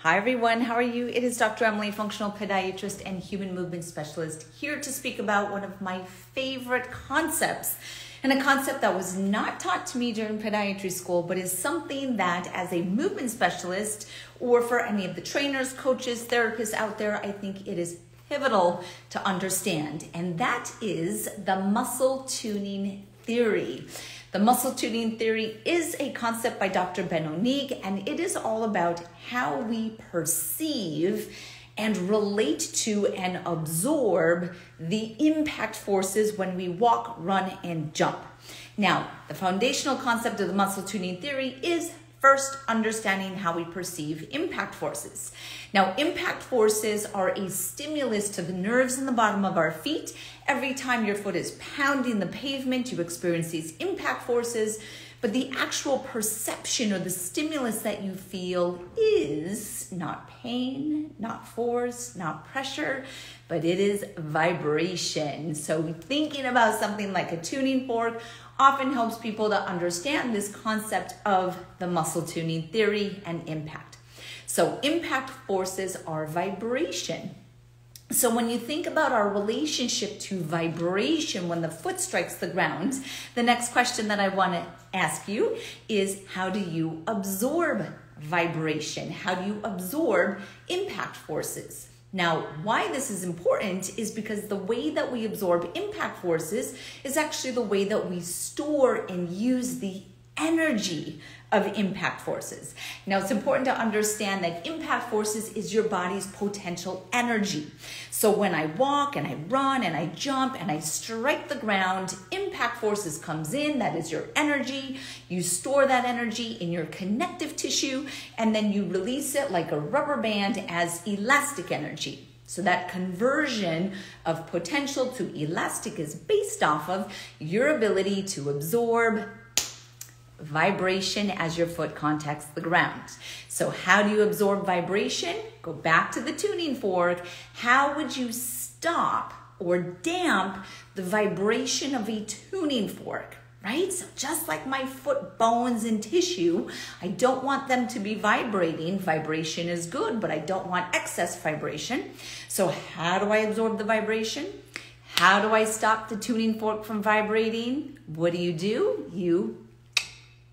Hi everyone, how are you? It is Dr. Emily, functional podiatrist and human movement specialist, here to speak about one of my favorite concepts. And a concept that was not taught to me during podiatry school, but is something that, as a movement specialist, or for any of the trainers, coaches, therapists out there, I think it is pivotal to understand. And that is the muscle tuning theory. The muscle tuning theory is a concept by Dr. Benno-Nigg, and it is all about how we perceive and relate to and absorb the impact forces when we walk, run, and jump. Now, the foundational concept of the muscle tuning theory is first understanding how we perceive impact forces. Now, impact forces are a stimulus to the nerves in the bottom of our feet. Every time your foot is pounding the pavement, you experience these impact forces. But the actual perception or the stimulus that you feel is not pain, not force, not pressure, but it is vibration. So, thinking about something like a tuning fork often helps people to understand this concept of the muscle tuning theory and impact. So, impact forces are vibration. So, when you think about our relationship to vibration when the foot strikes the ground, the next question that I want to ask you is how do you absorb vibration? How do you absorb impact forces? Now, why this is important is because the way that we absorb impact forces is actually the way that we store and use the energy of impact forces. Now, it's important to understand that impact forces is your body's potential energy. So, when I walk and I run and I jump and I strike the ground, impact forces comes in, that is your energy. You store that energy in your connective tissue and then you release it like a rubber band as elastic energy. So that conversion of potential to elastic is based off of your ability to absorb, vibration as your foot contacts the ground. So, how do you absorb vibration? Go back to the tuning fork. How would you stop or damp the vibration of a tuning fork? Right? So, just like my foot bones and tissue, I don't want them to be vibrating. Vibration is good, but I don't want excess vibration. So, how do I absorb the vibration? How do I stop the tuning fork from vibrating? What do you do? You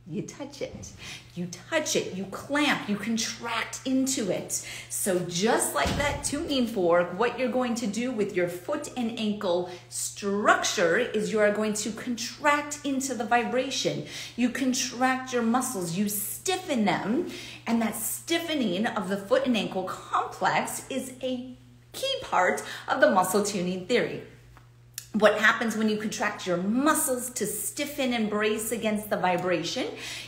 you touch it. You touch it, you clamp, you contract into it. So, just like that tuning fork, what you're going to do with your foot and ankle structure is you are going to contract into the vibration. You contract your muscles, you stiffen them, and that stiffening of the foot and ankle complex is a key part of the muscle tuning theory what happens when you contract your muscles to stiffen and brace against the vibration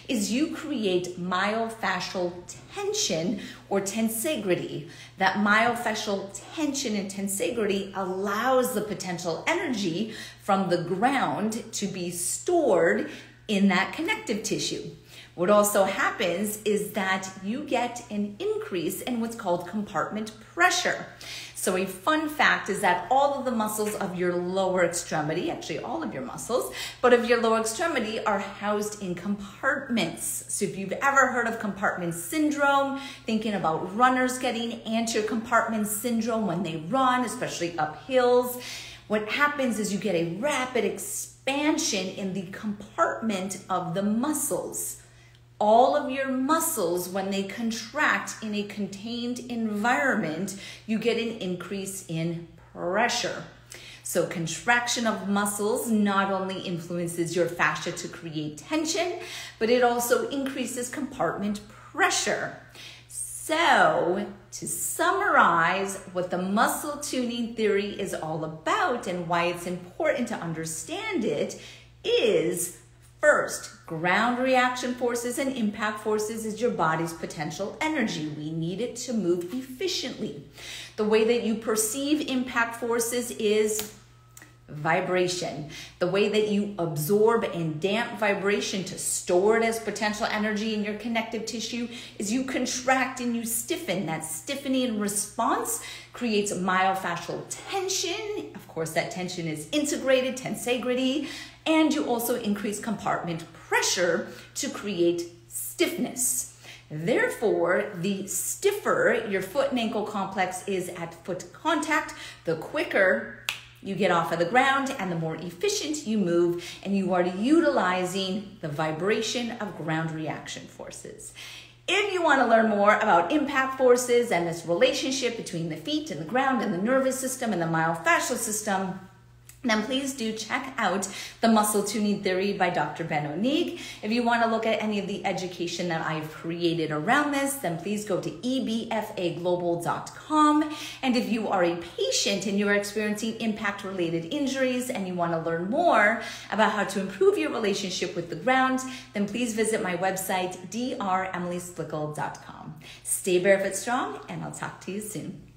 is you create myofascial tension or tensegrity. That myofascial tension and tensegrity allows the potential energy from the ground to be stored in that connective tissue. What also happens is that you get an increase in what's called compartment pressure. So, a fun fact is that all of the muscles of your lower extremity, actually all of your muscles, but of your lower extremity are housed in compartments. So, if you've ever heard of compartment syndrome, thinking about runners getting anterior compartment syndrome when they run, especially up hills, what happens is you get a rapid expansion in the compartment of the muscles all of your muscles, when they contract in a contained environment, you get an increase in pressure. So, contraction of muscles not only influences your fascia to create tension, but it also increases compartment pressure. So, to summarize what the muscle tuning theory is all about and why it's important to understand it is First, ground reaction forces and impact forces is your body's potential energy. We need it to move efficiently. The way that you perceive impact forces is vibration. The way that you absorb and damp vibration to store it as potential energy in your connective tissue is you contract and you stiffen. That stiffening response creates myofascial tension. Of course, that tension is integrated, tensegrity, and you also increase compartment pressure to create stiffness. Therefore, the stiffer your foot and ankle complex is at foot contact, the quicker you get off of the ground and the more efficient you move, and you are utilizing the vibration of ground reaction forces. If you want to learn more about impact forces and this relationship between the feet and the ground and the nervous system and the myofascial system, then please do check out the Muscle Tuning Theory by Dr. Benno Nigg. If you want to look at any of the education that I've created around this, then please go to ebfaglobal.com. And if you are a patient and you are experiencing impact related injuries and you want to learn more about how to improve your relationship with the ground, then please visit my website, dremilysplichal.com. Stay barefoot strong, and I'll talk to you soon.